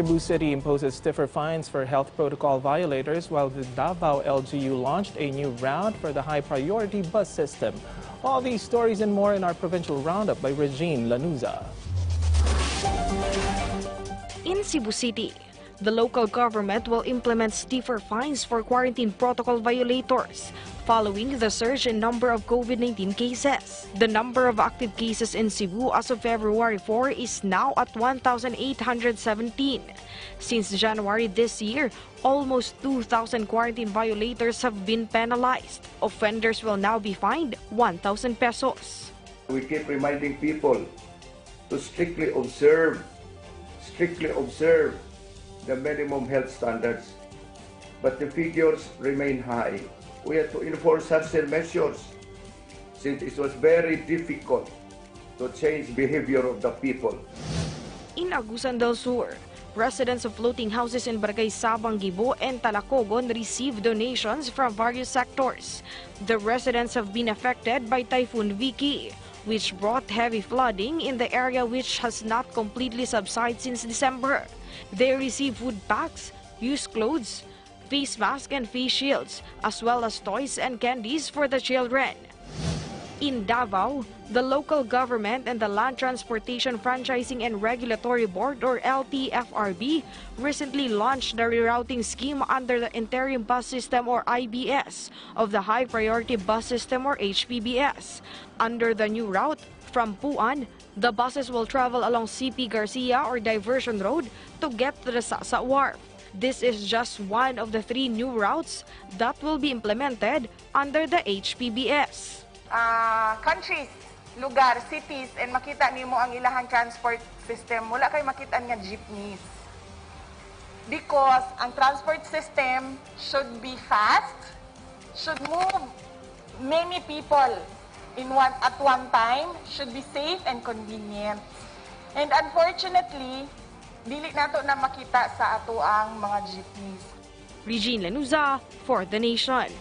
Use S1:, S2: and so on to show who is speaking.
S1: Cebu City imposes stiffer fines for health protocol violators while the Davao LGU launched a new route for the high priority bus system. All these stories and more in our provincial roundup by Regine Lanuza.
S2: In Cebu City, the local government will implement stiffer fines for quarantine protocol violators following the surge in number of COVID-19 cases. The number of active cases in Cebu as of February 4 is now at 1,817. Since January this year, almost 2,000 quarantine violators have been penalized. Offenders will now be fined 1,000 pesos.
S3: We keep reminding people to strictly observe, strictly observe the minimum health standards. But the figures remain high. We have to enforce such measures since it was very difficult to change behavior of the people.
S2: In Agusan del Sur, residents of floating houses in Barangay Sabang Gibong and Talacogon received donations from various sectors. The residents have been affected by Typhoon Vicky, which brought heavy flooding in the area which has not completely subsided since December. They receive food packs, used clothes, face masks and face shields, as well as toys and candies for the children. In Davao, the local government and the Land Transportation Franchising and Regulatory Board or LTFRB recently launched the rerouting scheme under the Interim Bus System or IBS of the High Priority Bus System or HPBS. Under the new route from Puan, the buses will travel along CP Garcia or Diversion Road to get to the Sasa Wharf. This is just one of the three new routes that will be implemented under the HPBS.
S4: ah, countries, lugar, cities, and makita nimo ang ilahang transport system, wala kay makita nga jeepneys. Because ang transport system should be fast, should move many people in one at one time, should be safe and convenient. And unfortunately, dili nato na makita sa ato ang mga jeepneys.
S2: Regine Lanuza for The Nation.